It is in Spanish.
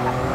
Gracias.